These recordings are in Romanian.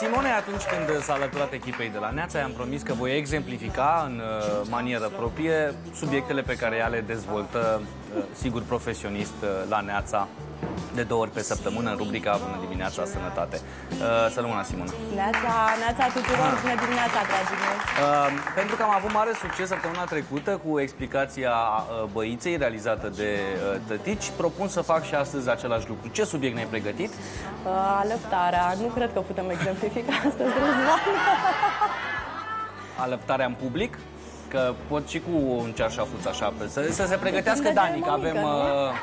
Simone, atunci când s-a alăturat echipei de la Neața, i-am promis că voi exemplifica în uh, manieră proprie subiectele pe care ea le dezvoltă, uh, sigur, profesionist uh, la Neața de două ori pe săptămână în rubrica Bună dimineața, Sănătate. Uh, să rămână, Simona. Neața, neața tuturor, Ah. bună dimineața, dragii mei. Uh, pentru că am avut mare succes săptămâna trecută cu explicația uh, băiței realizată de uh, tătici, propun să fac și astăzi același lucru. Ce subiect ne-ai pregătit? Uh, alăptarea, nu cred că putem exemplifica astăzi, Răzvan. Alăptarea în public? Că pot și cu un cearșafuț așa, pe- să, să se pregătească Depinde de Dani, că avem mămică, nu? uh,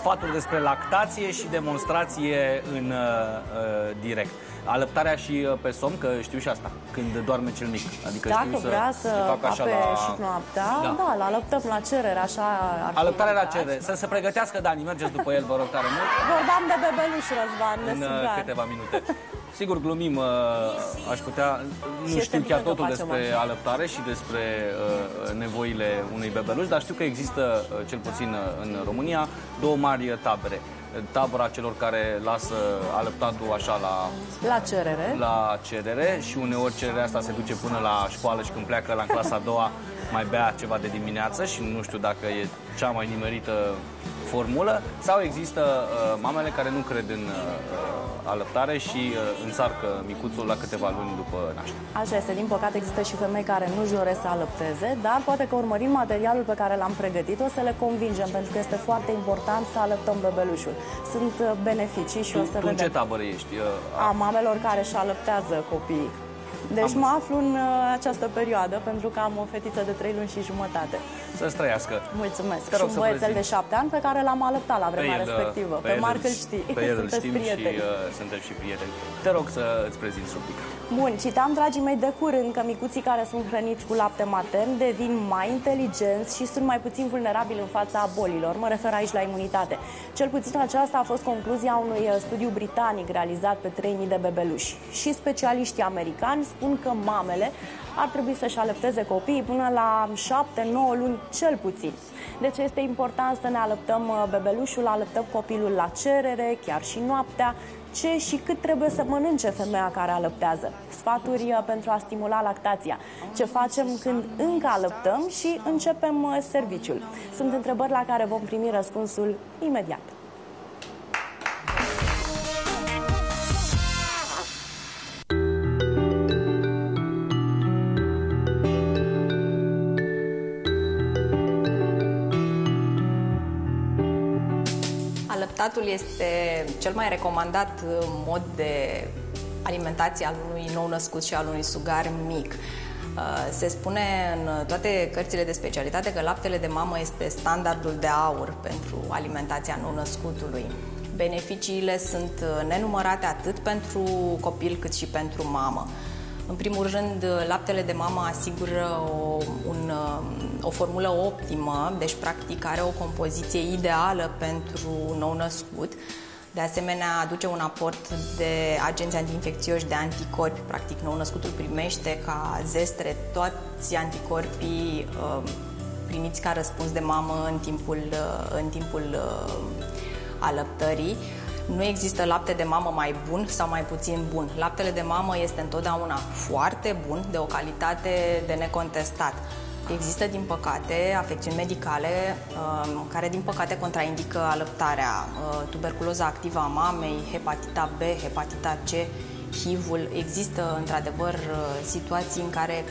sfaturi despre lactație și demonstrație în uh, uh, direct. Alăptarea și uh, pe somn, că știu și asta, când doarme cel mic. Adică Dacă știu vrea să se facă așa ape la... și noaptea, Da. da. la alăptăm la cerere, așa ar fi Alăptarea la indicat. cerere. Să se pregătească Dani, mergeți după el, vă rog tare mult. Vorbeam de bebeluș, Răzvan, în uh, nesugar. câteva minute. Sigur, glumim, uh, aș putea, nu este știu bine chiar că totul facem despre așa. alăptare și despre uh, nevoile unui bebeluș, dar știu că există, uh, cel puțin uh, în România, două mari uh, tabere. Tabăra celor care lasă alăptatul așa la, La cerere. la cerere și uneori cererea asta se duce până la școală și când pleacă la clasa a doua mai bea ceva de dimineață și nu știu dacă e cea mai nimerită formulă sau există uh, mamele care nu cred în uh, alăptare și uh, înțarcă micuțul la câteva luni după naștere. Așa este, din păcate există și femei care nu-și doresc să alăpteze, dar poate că urmărind materialul pe care l-am pregătit o să le convingem, pentru că este foarte important să alăptăm bebelușul. Sunt uh, beneficii și Tu, o să tu în ce vedem. tabără ești? Uh, A mamelor care își alăptează copiii. Deci Am mă aflu în uh, această perioadă pentru că am o fetiță de 3 luni și jumătate. Să-ți trăiască. Mulțumesc. Te rog și să un băiețel de prezinți. 7 ani pe care l-am alăptat la vremea uh, respectivă. Pe, el Marc îl îl- știi. Pe el îl Sunteți știm prieteni. și uh, suntem și prieteni. Te rog să îți prezinți rubrica. Bun, citam, dragii mei, de curând că micuții care sunt hrăniți cu lapte matern devin mai inteligenți și sunt mai puțin vulnerabili în fața bolilor. Mă refer aici la imunitate. Cel puțin aceasta a fost concluzia unui uh, studiu britanic realizat pe 3.000 de bebeluși. Și specialiștii americani spun că mamele ar trebui să-și alăpteze copiii până la 7-9 luni cel puțin. Deci este important să ne alăptăm uh, bebelușul, alăptăm copilul la cerere, chiar și noaptea, ce și cât trebuie să mănânce femeia care alăptează. Sfaturi uh, pentru a stimula lactația. Ce facem când încă alăptăm și începem uh, serviciul. Sunt întrebări la care vom primi răspunsul imediat. Alăptatul este cel mai recomandat uh, mod de alimentație al unui nou-născut și al unui sugar mic. Uh, Se spune în toate cărțile de specialitate că laptele de mamă este standardul de aur pentru alimentația nou-născutului. Beneficiile sunt uh, nenumărate atât pentru copil cât și pentru mamă. În primul rând, laptele de mamă asigură o, un, o formulă optimă, deci practic are o compoziție ideală pentru nou-născut. De asemenea, aduce un aport de agenți antiinfecțioși de anticorpi. Practic, nou-născutul primește ca zestre toți anticorpii uh, primiți ca răspuns de mamă în timpul, uh, în timpul uh, alăptării. Nu există lapte de mamă mai bun sau mai puțin bun. Laptele de mamă este întotdeauna foarte bun, de o calitate de necontestat. Există, din păcate, afecțiuni medicale um, care, din păcate, contraindică alăptarea. Uh, Tuberculoza activă a mamei, hepatita B, hepatita C, HIV-ul. Există, într-adevăr, uh, situații în care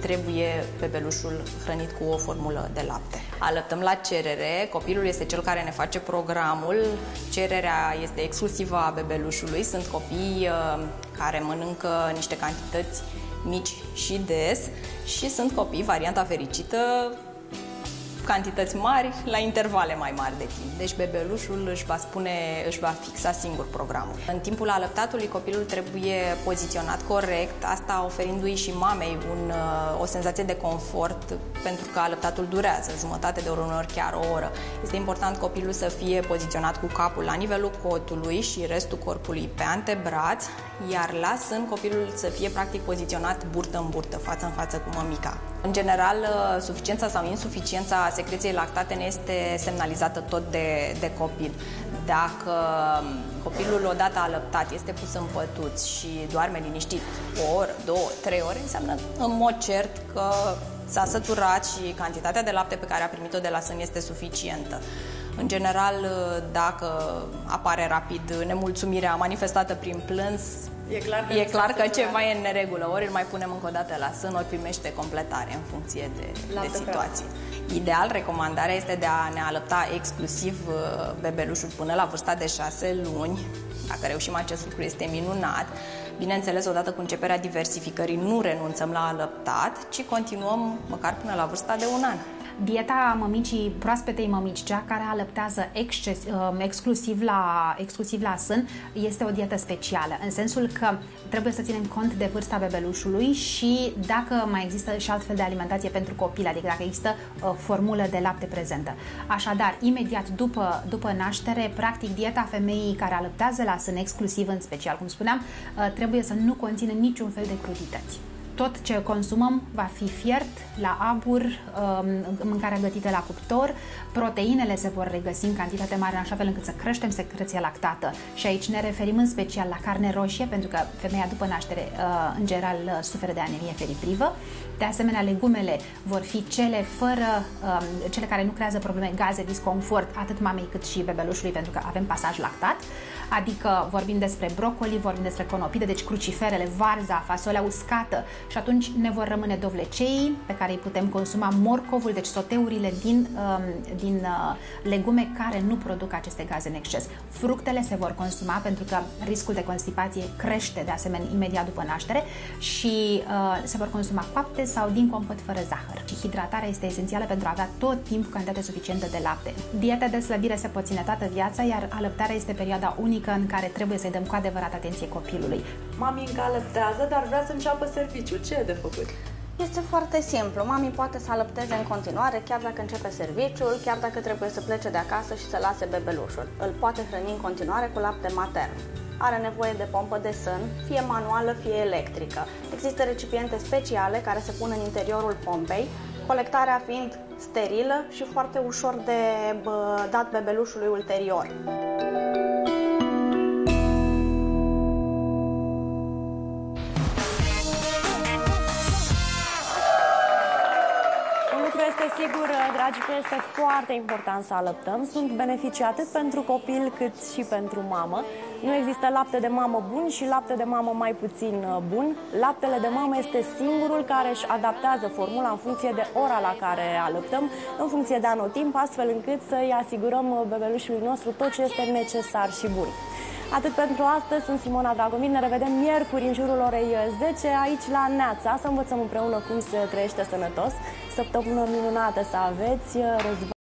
trebuie bebelușul hrănit cu o formulă de lapte. Alăptăm la cerere, copilul este cel care ne face programul, cererea este exclusivă a bebelușului, sunt copii uh, care mănâncă niște cantități mici și des și sunt copii, varianta fericită, cantități mari la intervale mai mari de timp. Deci bebelușul își va spune, își va fixa singur programul. În timpul alăptatului copilul trebuie poziționat corect, asta oferindu-i și mamei un, uh, o senzație de confort pentru că alăptatul durează jumătate de oră, uneori chiar o oră. Este important copilul să fie poziționat cu capul la nivelul cotului și restul corpului pe antebraț, iar la sân copilul să fie practic poziționat burtă în burtă, față în față cu mămica. În general, uh, suficiența sau insuficiența secreției lactate ne este semnalizată tot de, de copil. Dacă um, copilul odată alăptat este pus în pătuți și doarme liniștit o oră, două, trei ore, înseamnă în mod cert că s-a săturat și cantitatea de lapte pe care a primit-o de la sân este suficientă. În general, uh, dacă apare rapid nemulțumirea manifestată prin plâns, E clar că, e clar că ceva e în neregulă. Ori îl mai punem încă o dată la sân, ori primește completare în funcție de, de situație. Ideal, recomandarea este de a ne alăpta exclusiv uh, bebelușul până la vârsta de 6 luni. Dacă reușim acest lucru, este minunat. Bineînțeles, odată cu începerea diversificării, nu renunțăm la alăptat, ci continuăm măcar până la vârsta de un an. Dieta mămicii, proaspetei mămici, cea care alăptează exces, um, exclusiv, la, exclusiv la sân, este o dietă specială, în sensul că trebuie să ținem cont de vârsta bebelușului și dacă mai există și altfel de alimentație pentru copil, adică dacă există uh, formulă de lapte prezentă. Așadar, imediat după, după naștere, practic dieta femeii care alăptează la sân, exclusiv în special, cum spuneam, uh, trebuie să nu conțină niciun fel de crudități tot ce consumăm va fi fiert la abur, um, mâncarea gătită la cuptor, proteinele se vor regăsi în cantitate mare în așa fel încât să creștem secreția lactată. Și aici ne referim în special la carne roșie pentru că femeia după naștere uh, în general uh, suferă de anemie feriprivă. De asemenea, legumele vor fi cele fără, um, cele care nu creează probleme, gaze, disconfort, atât mamei cât și bebelușului pentru că avem pasaj lactat adică vorbim despre brocoli, vorbim despre conopide, deci cruciferele, varza, fasolea uscată și atunci ne vor rămâne dovlecei pe care îi putem consuma, morcovul, deci soteurile din, um, din uh, legume care nu produc aceste gaze în exces. Fructele se vor consuma pentru că riscul de constipație crește de asemenea imediat după naștere și uh, se vor consuma coapte sau din compot fără zahăr. Și hidratarea este esențială pentru a avea tot timpul cantitate suficientă de lapte. Dieta de slăbire se pot ține toată viața, iar alăptarea este perioada unică unică în care trebuie să-i dăm cu adevărat atenție copilului. Mami încă alăptează, dar vrea să înceapă serviciu. Ce e de făcut? Este foarte simplu. Mami poate să alăpteze în continuare, chiar dacă începe serviciul, chiar dacă trebuie să plece de acasă și să lase bebelușul. Îl poate hrăni în continuare cu lapte matern. Are nevoie de pompă de sân, fie manuală, fie electrică. Există recipiente speciale care se pun în interiorul pompei, colectarea fiind sterilă și foarte ușor de dat bebelușului ulterior. Sigur, dragi prieteni, este foarte important să alăptăm. Sunt beneficii atât pentru copil cât și pentru mamă. Nu există lapte de mamă bun și lapte de mamă mai puțin uh, bun. Laptele de mamă este singurul care își adaptează formula în funcție de ora la care alăptăm, în funcție de anotimp, astfel încât să-i asigurăm uh, bebelușului nostru tot ce este necesar și bun. Atât pentru astăzi, sunt Simona Dragomir, ne revedem miercuri în jurul orei 10 aici la Neața, să învățăm împreună cum se trăiește sănătos. Săptămână minunată să aveți,